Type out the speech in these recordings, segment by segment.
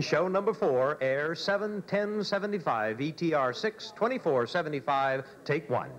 Show number four, air 71075, ETR 6, 2475, take one.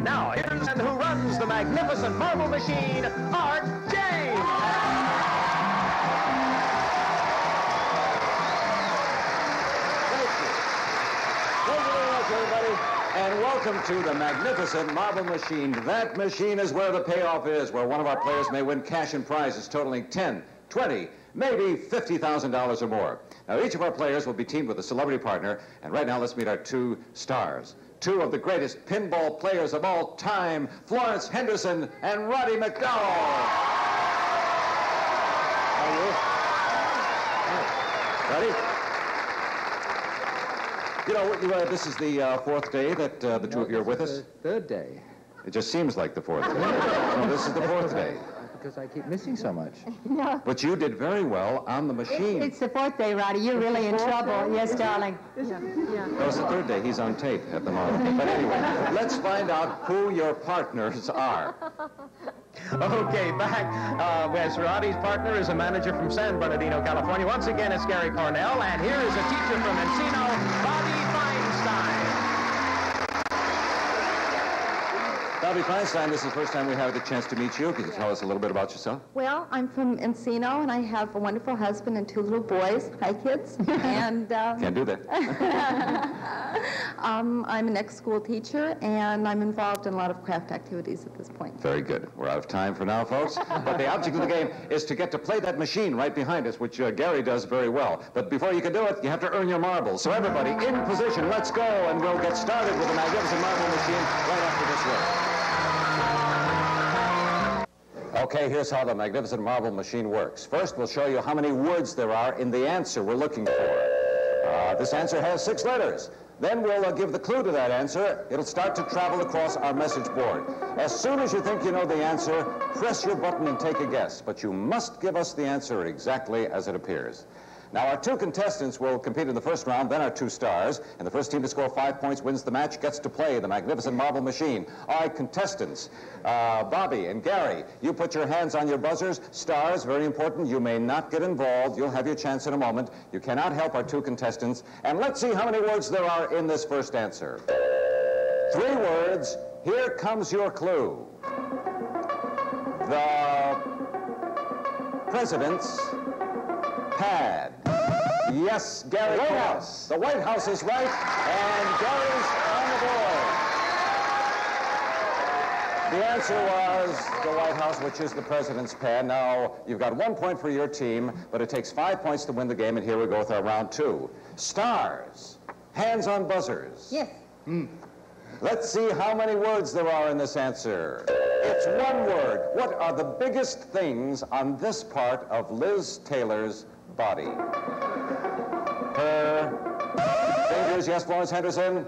And now, here's and who runs the magnificent marble machine, Art. And welcome to the magnificent marble machine. That machine is where the payoff is, where one of our players may win cash and prizes totaling 10, 20, maybe $50,000 or more. Now, each of our players will be teamed with a celebrity partner. And right now, let's meet our two stars. Two of the greatest pinball players of all time, Florence Henderson and Roddy McDowell. How are you? Roddy? You know, uh, this is the uh, fourth day that uh, the two of you are with us. Third day. It just seems like the fourth day. no, this is the fourth day. Because I keep missing so much. No. But you did very well on the machine. It's the fourth day, Roddy. You're really in trouble. Yes, darling. No, it's the third day. He's on tape at the moment. But anyway, let's find out who your partners are. Okay, back. Uh, yes, Roddy's partner is a manager from San Bernardino, California. Once again, it's Gary Cornell. And here is a teacher from Encino, Bobbie Feinstein, this is the first time we have the chance to meet you. Can you tell us a little bit about yourself? Well, I'm from Encino, and I have a wonderful husband and two little boys. Hi, kids. and um, Can't do that. um, I'm an ex-school teacher, and I'm involved in a lot of craft activities at this point. Very good. We're out of time for now, folks. But the object of the game is to get to play that machine right behind us, which uh, Gary does very well. But before you can do it, you have to earn your marbles. So everybody, in position, let's go, and we'll get started with the magnificent marble machine right after this word. Okay, here's how the magnificent marble machine works. First, we'll show you how many words there are in the answer we're looking for. Uh, this answer has six letters. Then we'll uh, give the clue to that answer. It'll start to travel across our message board. As soon as you think you know the answer, press your button and take a guess. But you must give us the answer exactly as it appears. Now, our two contestants will compete in the first round, then our two stars. And the first team to score five points wins the match, gets to play the magnificent marble machine. All right, contestants, uh, Bobbie and Gary, you put your hands on your buzzers. Stars, very important. You may not get involved. You'll have your chance in a moment. You cannot help our two contestants. And let's see how many words there are in this first answer. Three words. Here comes your clue. The president's pad. Yes, Gary. White House. The White House is right, and Gary's on the board. The answer was the White House, which is the president's pad. Now, you've got one point for your team, but it takes five points to win the game, and here we go with our round two. Stars. Hands on buzzers. Yes. Hmm. Let's see how many words there are in this answer. It's one word. What are the biggest things on this part of Liz Taylor's body? Uh, Her fingers, yes, Florence Henderson?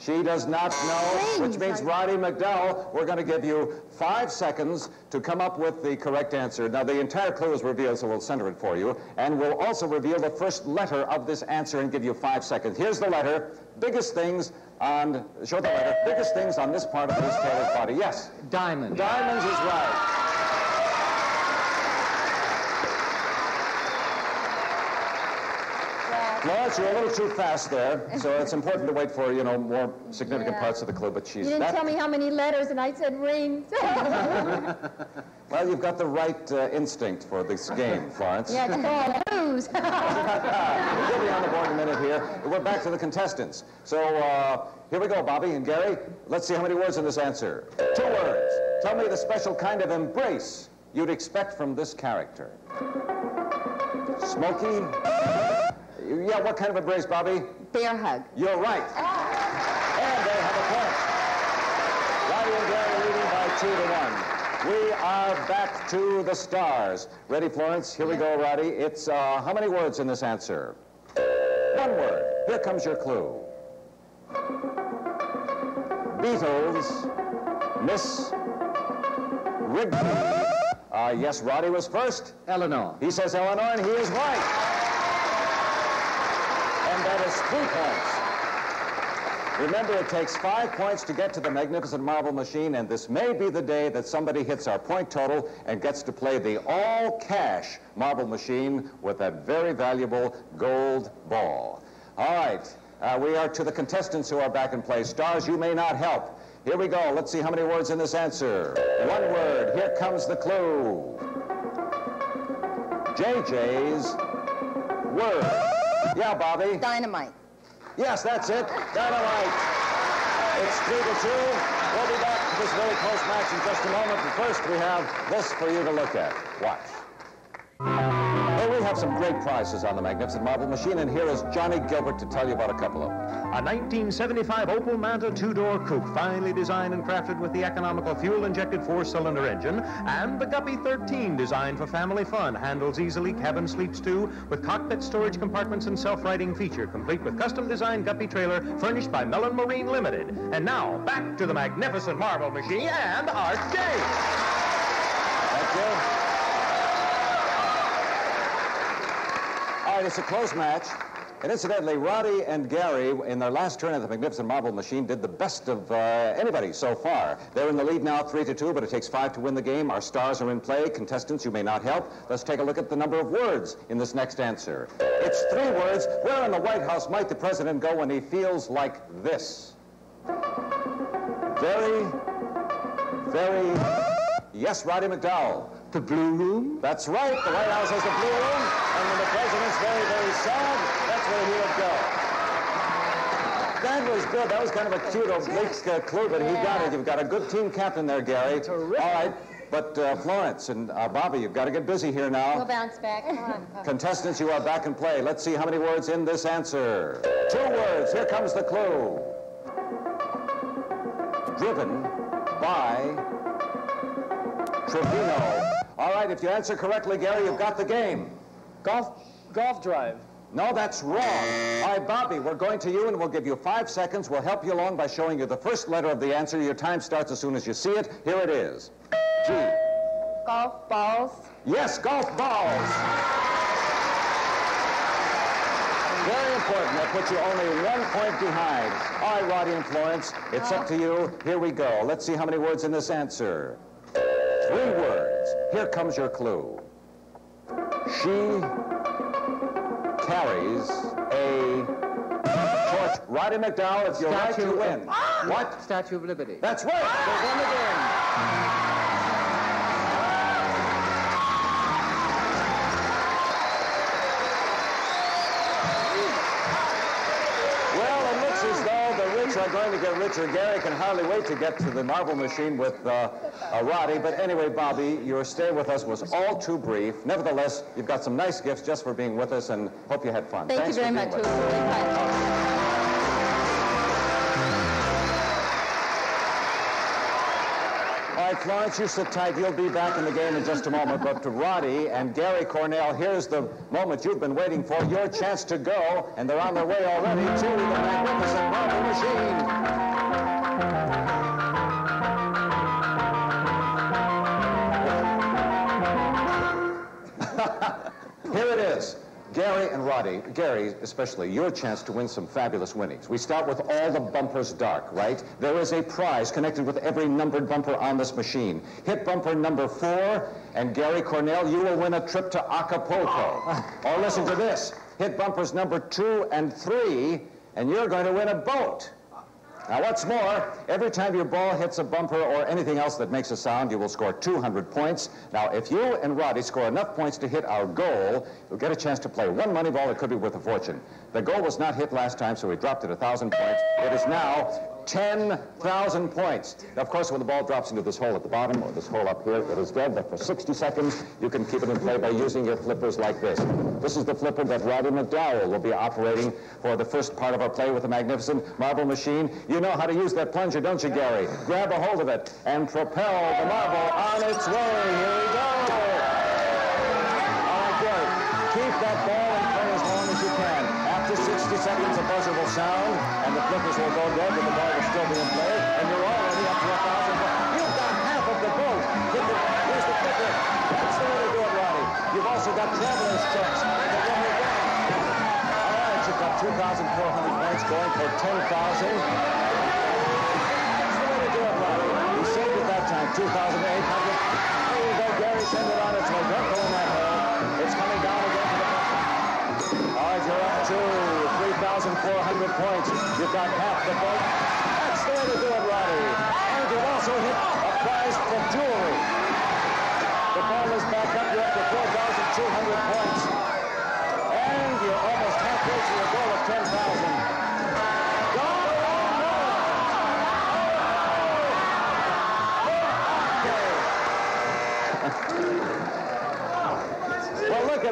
She does not know, which means Roddy McDowell, we're going to give you five seconds to come up with the correct answer. Now, the entire clue is revealed, so we'll center it for you. And we'll also reveal the first letter of this answer and give you five seconds. Here's the letter. Biggest things on, show the letter. Biggest things on this part of Liz Taylor's body. Yes. Diamonds. Diamonds is right. Florence, you're a little too fast there, so it's important to wait for, you know, more significant Yeah. parts of the clue, but she's... You didn't that- tell me how many letters, and I said rings. Well, you've got the right uh, instinct for this game, Florence. yeah, it's called lose. We'll be on the board in a minute here. We're back to the contestants. So uh, here we go, Bobbie and Gary. Let's see how many words in this answer. Two words. Tell me the special kind of embrace you'd expect from this character. Smoky? Yeah, what kind of embrace, Bobbie? Bear hug. You're right. And they have a point. Roddy and Gary leading by two to one. We are back to the stars. Ready, Florence? Here we go, Roddy. It's uh, how many words in this answer? One word. Here comes your clue. Beatles, Miss Rigby. Uh, yes, Roddy was first. Eleanor. He says Eleanor, and he is right. Three points. Remember, it takes five points to get to the magnificent marble machine, and this may be the day that somebody hits our point total and gets to play the all-cash marble machine with that very valuable gold ball. All right, uh, we are to the contestants who are back in play. Stars, you may not help. Here we go. Let's see how many words in this answer. One word. Here comes the clue. JJ's word. Yeah, Bobbie. Dynamite. Yes, that's it. Dynamite. It's three to two. We'll be back to this very close match in just a moment. But first, we have this for you to look at. Watch. Have some great prizes on the Magnificent Marble Machine, and here is Johnny Gilbert to tell you about a couple of them. A 1975 Opel Manta two-door coupe, finely designed and crafted with the economical fuel-injected four-cylinder engine, and the Guppy 13, designed for family fun, handles easily, cabin sleeps too, with cockpit storage compartments and self-righting feature, complete with custom-designed Guppy trailer, furnished by Mellon Marine Limited. And now, back to the magnificent marble machine and Art James. Thank you. All right, it's a close match. And incidentally, Roddy and Gary, in their last turn at the Magnificent Marble Machine, did the best of uh, anybody so far. They're in the lead now, three to two, but it takes five to win the game. Our stars are in play. Contestants, you may not help. Let's take a look at the number of words in this next answer. It's three words. Where in the White House might the president go when he feels like this? Very, very. Yes, Roddy McDowell. The Blue Room? That's right. The White House has a blue room, and when the president's very, very sad, that's where he would go. That was good. That was kind of a cute oblique uh, clue, but he got it. You've got a good team captain there, Gary. Terrific. All right. But uh, Florence and uh, Bobbie, you've got to get busy here now. We'll bounce back. Come on. Contestants, you are back in play. Let's see how many words in this answer. Two words. Here comes the clue. Driven by Trevino. All right, if you answer correctly, Gary, you've got the game. Golf, golf drive. No, that's wrong. All right, Bobbie, we're going to you, and we'll give you five seconds. We'll help you along by showing you the first letter of the answer. Your time starts as soon as you see it. Here it is. G. Golf balls. Yes, golf balls. Very important. That puts you only one point behind. All right, Roddy and Florence, it's up to you. Here we go. Let's see how many words in this answer. Three words. Here comes your clue. She carries a torch. Roddy McDowell, if you're right, you Statue win. of- What? Statue of Liberty. That's right. Won the game. Well, it looks as rich are going to get richer. Gary can hardly wait to get to the marble machine with uh, uh, Roddy. But anyway, Bobbie, your stay with us was all too brief. Nevertheless, you've got some nice gifts just for being with us, and hope you had fun. Thank Thanks you very much. Right, Florence, you sit tight. You'll be back in the game in just a moment. But to Roddy and Gary Cornell, here's the moment you've been waiting for. Your chance to go, and they're on their way already to the magnificent marble machine. Here it is. Gary and Roddy, Gary especially, your chance to win some fabulous winnings. We start with all the bumpers dark, right? There is a prize connected with every numbered bumper on this machine. Hit bumper number four, and Gary Cornell, you will win a trip to Acapulco. or listen to this. Hit bumpers number two and three, and you're going to win a boat. Now, what's more, every time your ball hits a bumper or anything else that makes a sound, you will score 200 points. Now, if you and Roddy score enough points to hit our goal, you'll get a chance to play one money ball that could be worth a fortune. The goal was not hit last time, so we dropped it 1,000 points. It is now 10,000 points. Now, of course, when the ball drops into this hole at the bottom or this hole up here, it is dead, but for 60 seconds, you can keep it in play by using your flippers like this. This is the flipper that Roddy McDowell will be operating for the first part of our play with the magnificent marble machine. You know how to use that plunger, don't you, Gary? Grab a hold of it and propel the marble on its way. Here we go. All right, keep that ball in play as long as you can. After 60 seconds, the buzzer will sound, and the flippers will go dead, 1,400 points, going for 10,000.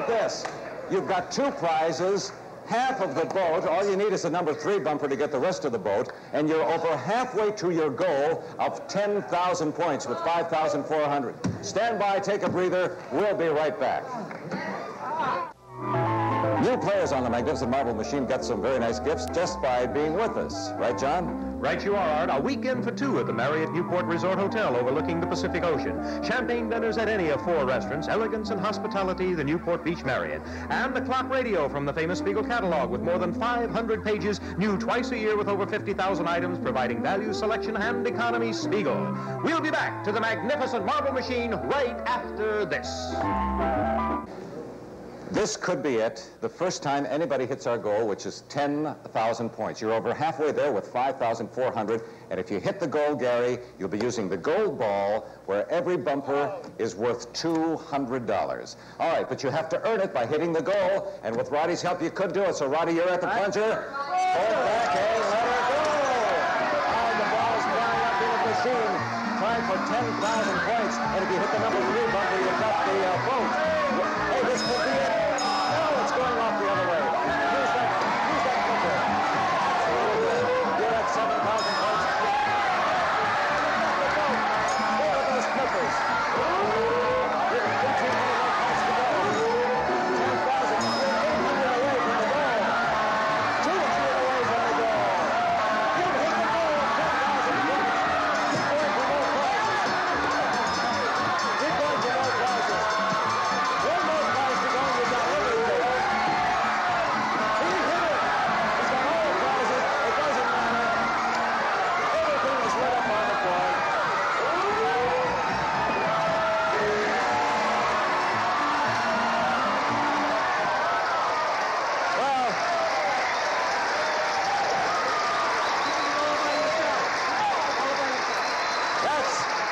This. You've got two prizes, half of the boat. All you need is a number three bumper to get the rest of the boat, and you're over halfway to your goal of 10,000 points with 5,400. Stand by, take a breather. We'll be right back. New players on the Magnificent Marble Machine got some very nice gifts just by being with us. Right, John? Right you are, Art. A weekend for two at the Marriott Newport Resort Hotel overlooking the Pacific Ocean. Champagne dinners at any of four restaurants, elegance and hospitality, the Newport Beach Marriott. And the clock radio from the famous Spiegel catalog with more than 500 pages, new twice a year with over 50,000 items, providing value, selection, and economy Spiegel. We'll be back to the magnificent marble machine right after this. This could be it. The first time anybody hits our goal, which is 10,000 points. You're over halfway there with 5,400. And if you hit the goal, Gary, you'll be using the gold ball where every bumper is worth $200. All right, but you have to earn it by hitting the goal. And with Roddy's help, you could do it. So, Roddy, you're at the plunger. It back let her go. And the ball's flying up in the machine. Trying for 10,000 points. And if you hit the number three bumper,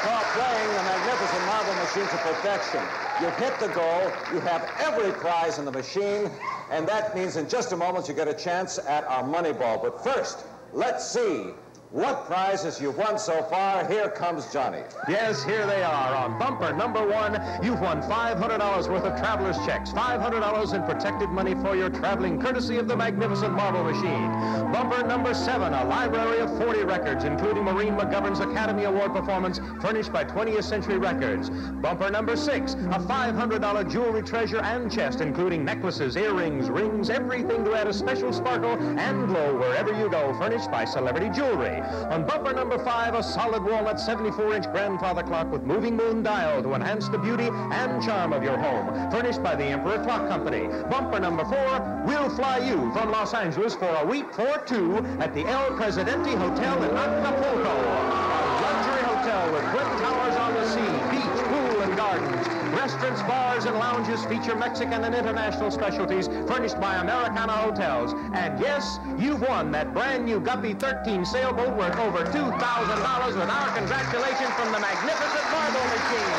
Called playing the magnificent marble machine to perfection. You hit the goal, you have every prize in the machine, and that means in just a moment you get a chance at our money ball. But first, let's see what prizes you've won so far. Here comes Johnny. Yes, here they are. On bumper number one, you've won $500 worth of traveler's checks, $500 in protected money for your traveling, courtesy of the magnificent marble machine. Bumper number seven, a library of 40 records, including Maureen McGovern's Academy Award performance, furnished by 20th Century Records. Bumper number six, a $500 jewelry treasure and chest, including necklaces, earrings, rings, everything to add a special sparkle and glow wherever you go, furnished by Celebrity Jewelry. On bumper number five, a solid walnut 74-inch grandfather clock with moving moon dial to enhance the beauty and charm of your home, furnished by the Emperor Clock Company. Bumper number four, we'll fly you from Los Angeles for a week for two at the El Presidente Hotel in Acapulco. A luxury hotel with twin towers on the sea, beach, pool, and gardens. Restaurants, bars, and lounges feature Mexican and international specialties furnished by Americana Hotels. And yes, you've won that brand new Guppy 13 sailboat worth over $2,000 with our congratulations from the magnificent Marble Machine.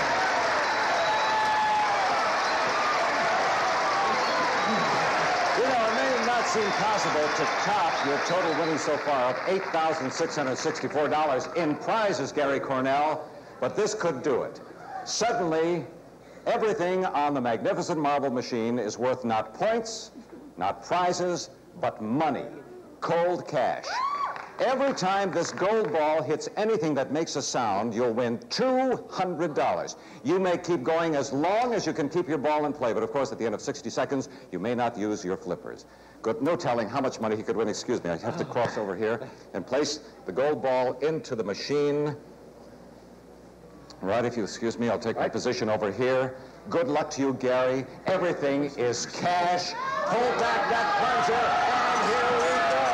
You know, it may not seem possible. to top your total winnings so far of $8,664 in prizes, Gary Cornell, but this could do it. Suddenly, everything on the magnificent marble machine is worth not points, not prizes, but money, cold cash. Every time this gold ball hits anything that makes a sound, you'll win $200. You may keep going as long as you can keep your ball in play, but of course, at the end of 60 seconds, you may not use your flippers. Good, no telling how much money he could win. Excuse me, I have to cross over here and place the gold ball into the machine. Right, if you excuse me, I'll take my position over here. Good luck to you, Gary. Everything is cash. Pull back that plunger, and here we go.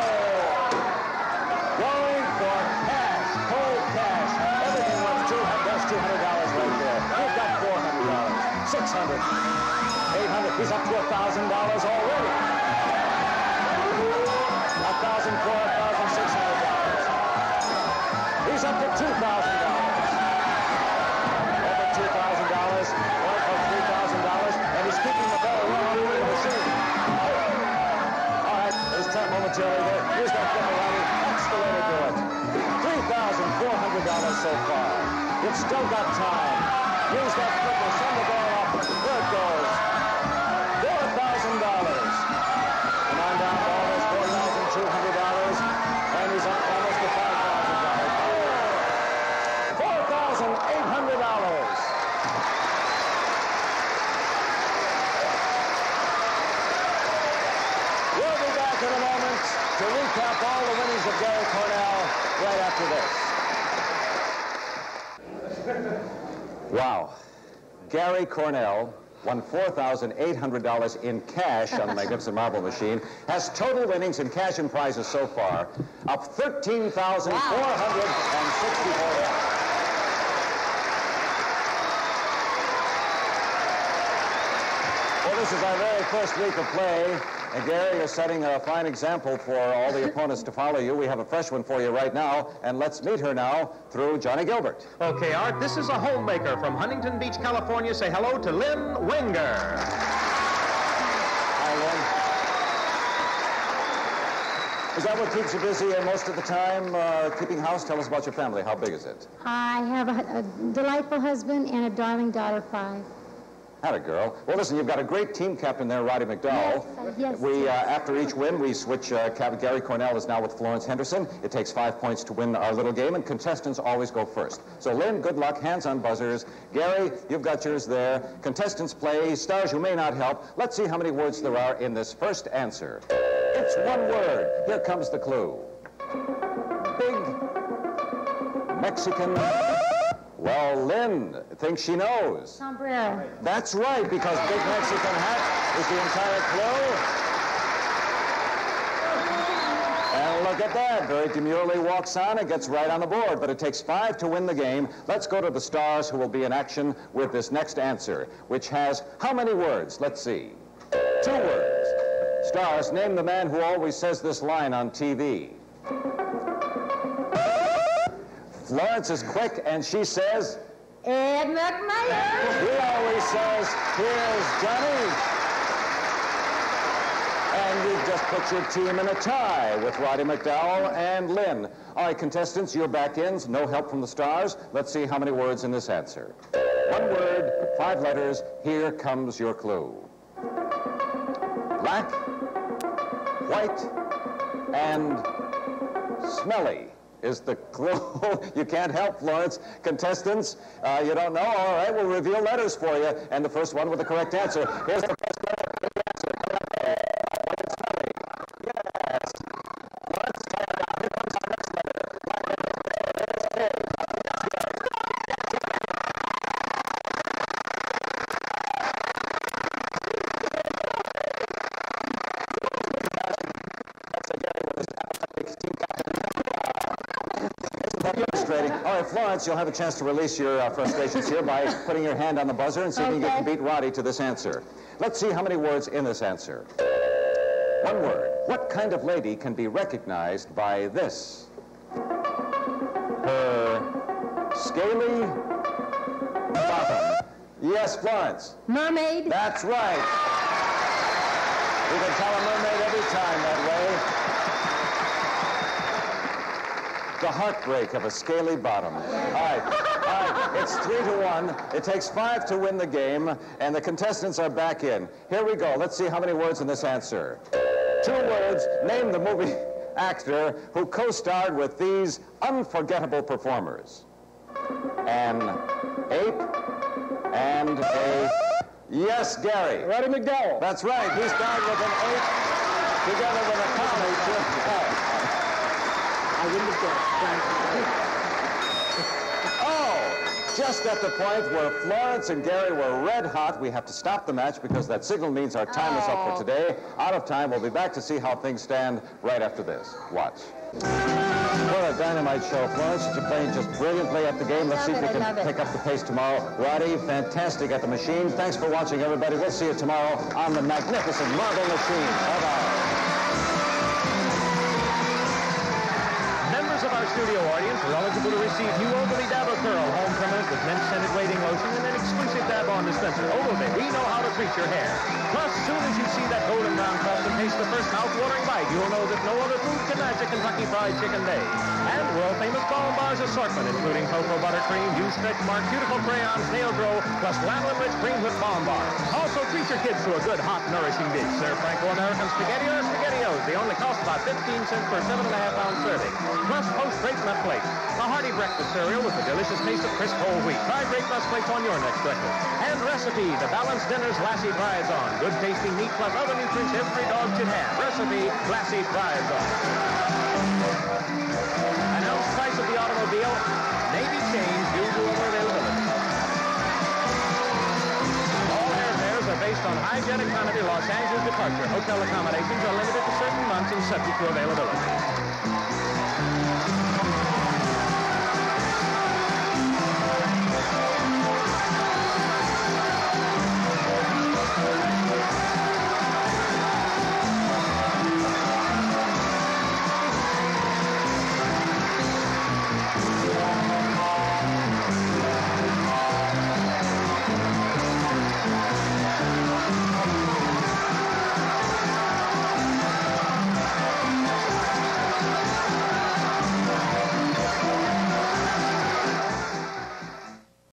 Going for cash, cold cash. Everything went 200, there's $200 right there. You've got $400, 600, 800. He's up to $1,000 already. $1,000, $4,600. He's up to 2000 momentarily there. Here's that flipper running. That's the way to do it. Three thousand four hundred dollars so far. You've still got time. Use that flipper. Send the ball off. There it goes. Gary Cornell won $4,800 in cash on the Magnificent Marble Machine, has total winnings in cash and prizes so far of $13,464. Well, this is our very first week of play. And Gary, you're setting a fine example for all the opponents to follow you. We have a fresh one for you right now, and let's meet her now through Johnny Gilbert. Okay, Art, this is a homemaker from Huntington Beach, California. Say hello to Lynn Winger. Hi, Lynn. Is that what keeps you busy uh, most of the time, uh, keeping house? Tell us about your family. How big is it? I have a, a delightful husband and a darling daughter, five. Had a girl. Well, listen, you've got a great team captain there, Roddy McDowell. Yes, yes, We, uh, after each win, we switch. Uh, Cap- Gary Cornell is now with Florence Henderson. It takes five points to win our little game, and contestants always go first. So, Lynn, good luck. Hands on buzzers. Gary, you've got yours there. Contestants play. Stars, you may not help. Let's see how many words there are in this first answer. It's one word. Here comes the clue. Big Mexican. Well, Lynn thinks she knows. Sombrero. That's right, because Big Mexican Hat is the entire clue. And look at that. Very demurely walks on and gets right on the board. But it takes five to win the game. Let's go to the stars who will be in action with this next answer, which has how many words? Let's see. Two words. Stars, name the man who always says this line on TV. Florence is quick, and she says, Ed McMahon. He always says, here's Johnny. And you've just put your team in a tie with Roddy McDowell and Lynn. All right, contestants, you're back in. No help from the stars. Let's see how many words in this answer. One word, five letters. Here comes your clue. Black, white, and smelly is the clue. you can't help, Florence. Contestants, uh, you don't know? All right, we'll reveal letters for you. And the first one with the correct answer. Here's the Florence, you'll have a chance to release your uh, frustrations here by putting your hand on the buzzer and see if you can beat Roddy to this answer. Let's see how many words in this answer. One word. What kind of lady can be recognized by this? Her scaly bottom. Yes, Florence. Mermaid. That's right. We can tell a mermaid every time that way. The heartbreak of a scaly bottom. All right, all right. It's three to one. It takes five to win the game, and the contestants are back in. Here we go. Let's see how many words in this answer. Two words. Name the movie actor who co-starred with these unforgettable performers. An ape and a... Yes, Gary. Roddy McDowell. That's right. He starred with an ape together with a collie. I wouldn't have guessed. Oh, just at the point where Florence and Gary were red hot, we have to stop the match because that signal means our time is up for oh. today. Out of time. We'll be back to see how things stand right after this. Watch. What a dynamite show, Florence. You're playing just brilliantly at the game. Let's see if we can pick up the pace tomorrow. Roddy, fantastic at the machine. Thanks for watching, everybody. We'll see you tomorrow on the magnificent Marble Machine. Bye-bye. Studio audience are eligible to receive new Ogilvie Dabber Curl home permanent with mint scented waiting lotion and an exclusive dab-on dispenser. Ogilvie, we know how to treat your hair. Plus, soon as you see that golden brown crust and taste the first mouth-watering bite, you'll know that no other food can match a Kentucky Fried Chicken Day. And world-famous Ball Bars assortment, including cocoa buttercream, U-stretch mark, cuticle crayons, nail grow, plus lanolin-rich cream with Bomb Bars. Also, treat your kids to a good, hot, nourishing dish. Serve Franco-American spaghetti or They only cost about 15 cents per seven and a half ounce serving. Plus, post grape nut flakes. A hearty breakfast cereal with the delicious taste of crisp whole wheat. Try grape nut flakes on your next breakfast. And recipe, the balanced dinners Lassie thrives on. Good tasting meat plus other nutrients every dog should have. Recipe, Lassie thrives on. Announced price of the automobile may be changed due to. Are based on Highjet Economy Los Angeles departure. Hotel accommodations are limited to certain months and subject to availability.